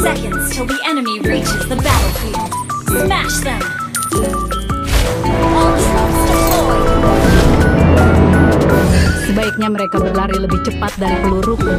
Seconds till the enemy reaches the battlefield. Smash them! All troops deployed! Sebaiknya mereka berlari lebih cepat dari peluruku.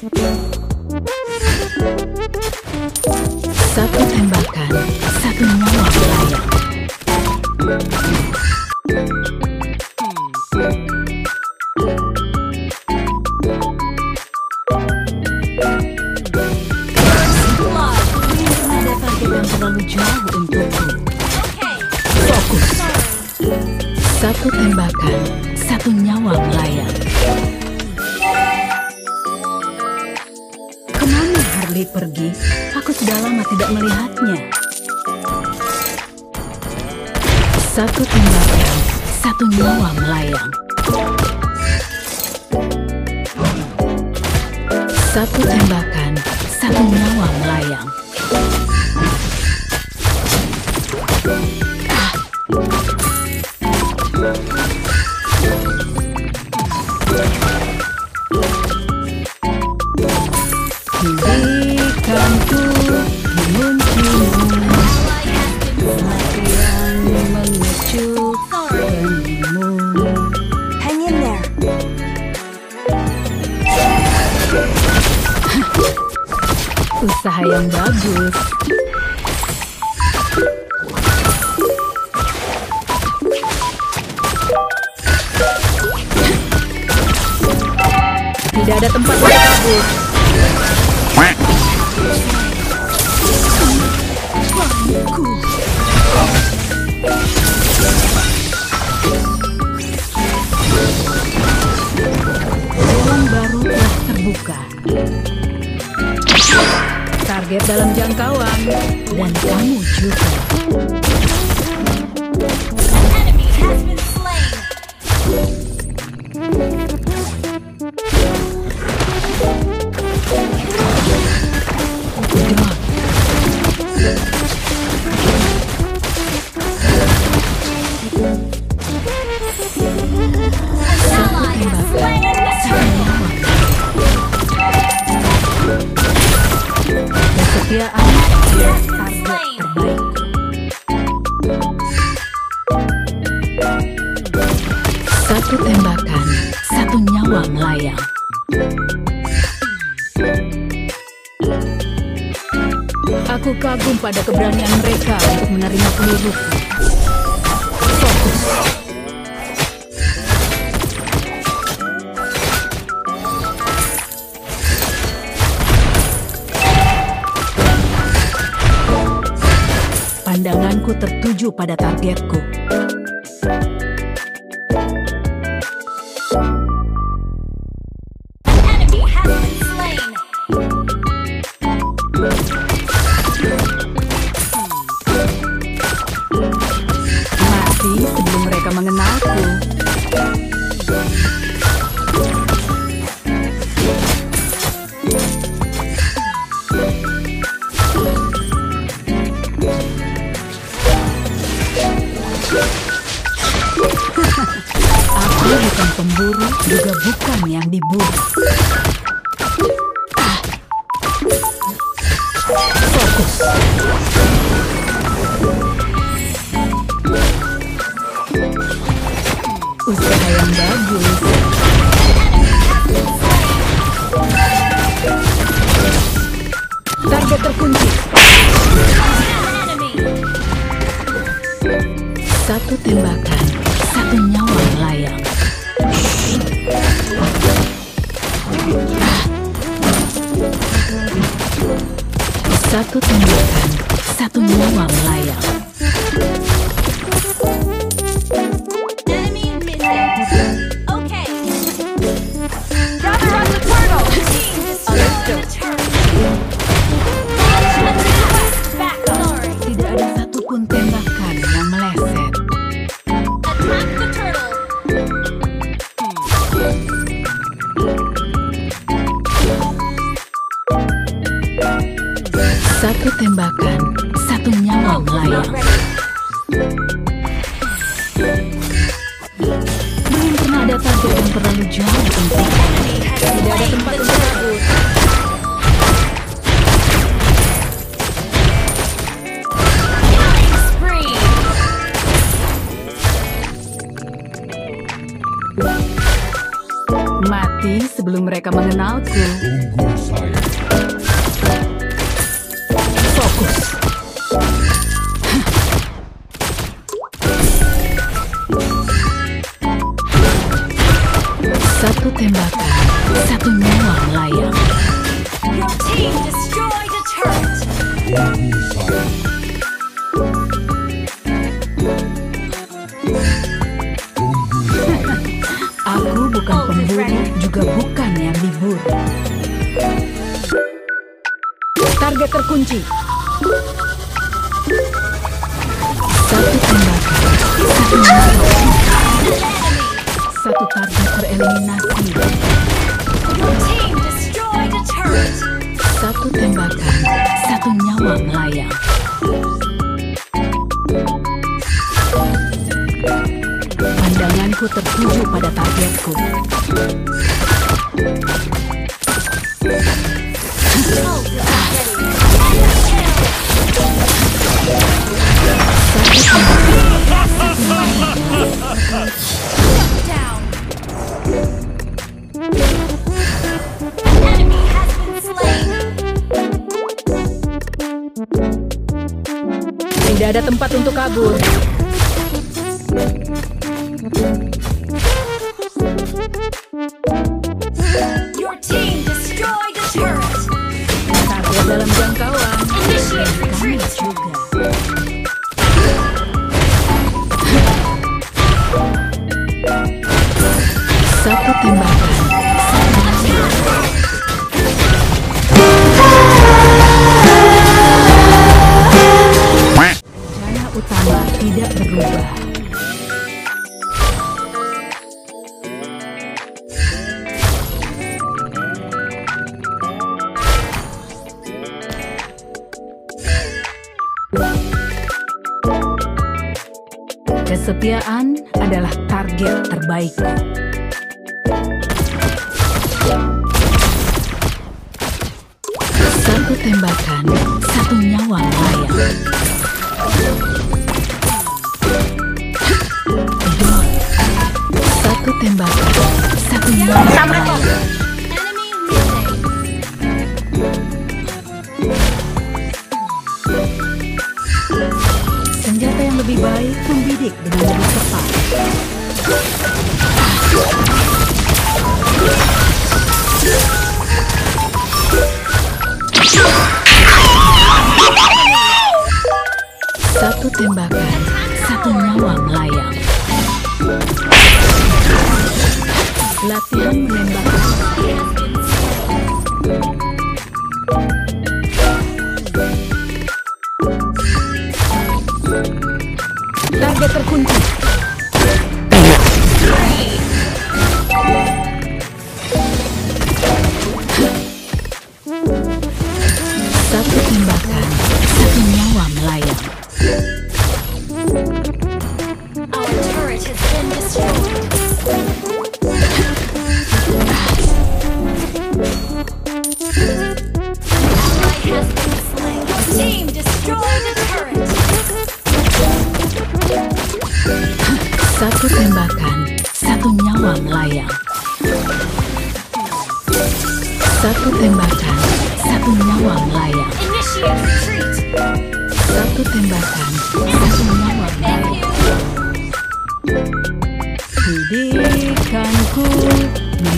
Satu tembakan, satu nyawa melayang. Yang terlalu jauh untukku. Fokus. Satu tembakan, satu nyawa melayang. Harley pergi? Aku sudah lama tidak melihatnya. Satu tembakan, satu nyawa melayang. Satu tembakan, satu nyawa melayang. Hentikanku ada tempat untuk kabur Ruang baru telah terbuka. Target dalam jangkauan dan kamu juga. Enemy has pada keberanian mereka untuk menerima peluruku. Fokus. Pandanganku tertuju pada targetku. Mengenalku. Satu tembakan, satu nyawa melayang. Belum pernah ada target yang terlalu jauh untuk Tidak ada tempat untuk. Mati sebelum mereka mengenalku. Tunggu saya. Terkunci. Satu tembakan, satu nyawa. Satu target tereliminasi. Satu tembakan, satu nyawa melayang. Pandanganku tertuju pada targetku. Tidak ada tempat untuk kabur. Your team destroyed a turret. Target dalam jangkauan. Tidak berubah. Kesetiaan adalah target terbaikku. Satu tembakan, satu nyawa melayang. Satu tembakan, satu nyawa. Senjata yang lebih baik membidik dengan lebih tepat. Satu tembakan, satu nyawa melayang. Latihan menembak.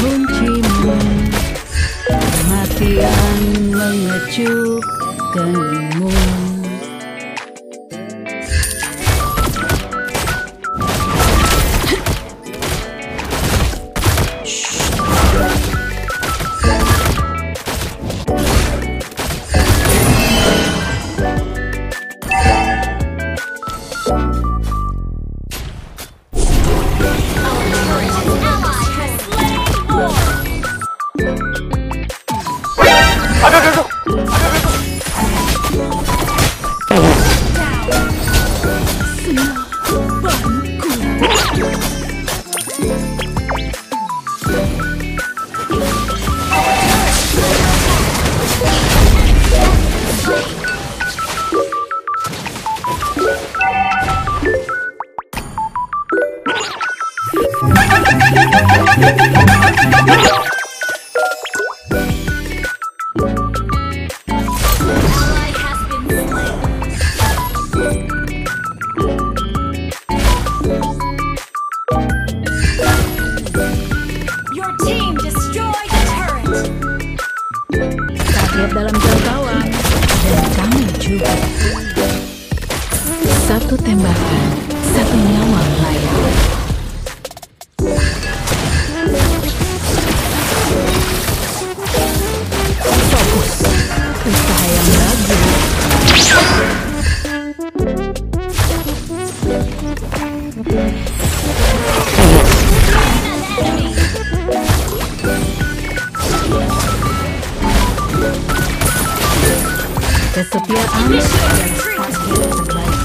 Menguncimu Kematian mengecupkanmu Down. Satu tembakan, satu nyawa Kesetiaan Initiate retreat. terbaik.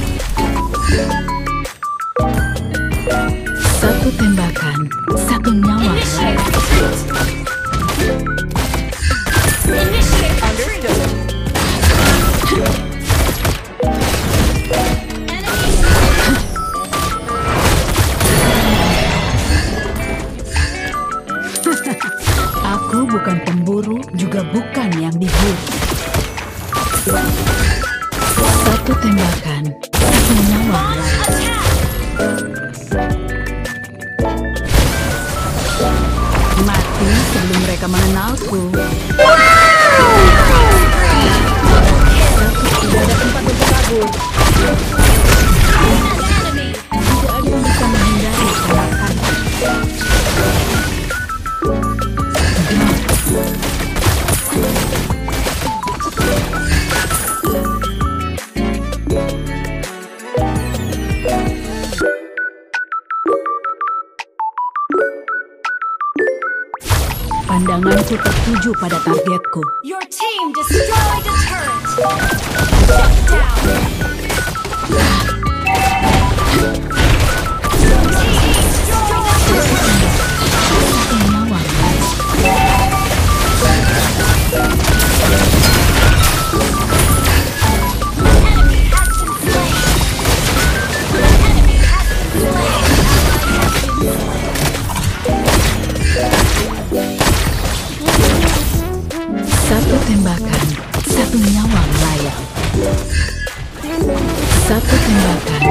Satu tembakan, satu nyawa Aku bukan pemburu, juga bukan yang diburu. Satu tembakan, melayang. attack. Mati sebelum mereka mengenalku. Tertuju pada targetku. Your team destroyed a turret. Satu nyawa melayang. Satu tembakan,